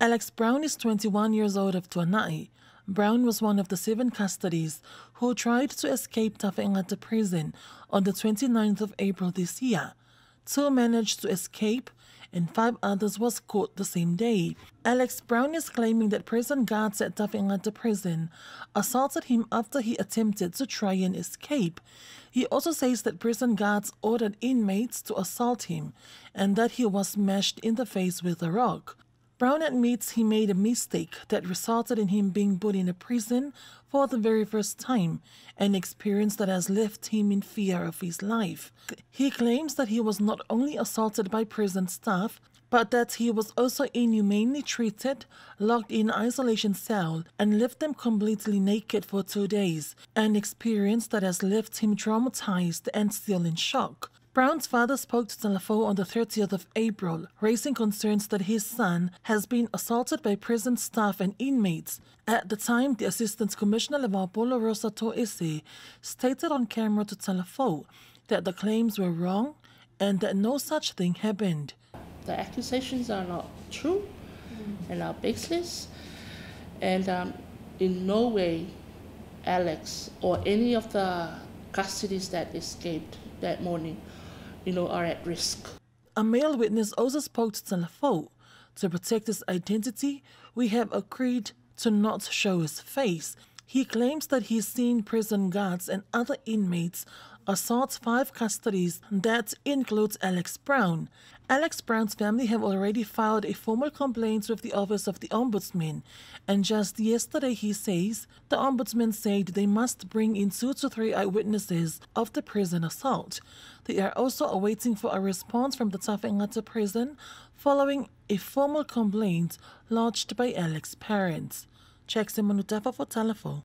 Alex Brown is 21 years old of Tuanai. Brown was one of the seven custodies who tried to escape Tafaigata prison on the 29th of April this year. Two managed to escape and five others was caught the same day. Alex Brown is claiming that prison guards at Tafaigata prison assaulted him after he attempted to try and escape. He also says that prison guards ordered inmates to assault him and that he was smashed in the face with a rock. Brown admits he made a mistake that resulted in him being put in a prison for the very first time, an experience that has left him in fear of his life. He claims that he was not only assaulted by prison staff, but that he was also inhumanely treated, locked in isolation cell, and left them completely naked for two days, an experience that has left him traumatized and still in shock. Brown's father spoke to Talafo on the 30th of April, raising concerns that his son has been assaulted by prison staff and inmates. At the time, the Assistant Commissioner Polo Rosa To'ese stated on camera to Talafo that the claims were wrong and that no such thing happened. The accusations are not true and are baseless, and um, in no way Alex or any of the custodies that escaped that morning you know, are at risk. A male witness also spoke to Talafo. To protect his identity, we have agreed to not show his face. He claims that he's seen prison guards and other inmates assault five custodies. That includes Alex Brown. Alex Brown's family have already filed a formal complaint with the Office of the Ombudsman, and just yesterday he says the Ombudsman said they must bring in two to three eyewitnesses of the prison assault. They are also awaiting for a response from the Tafaigata prison following a formal complaint lodged by Alex's parents. Check Simonutafa for telephone.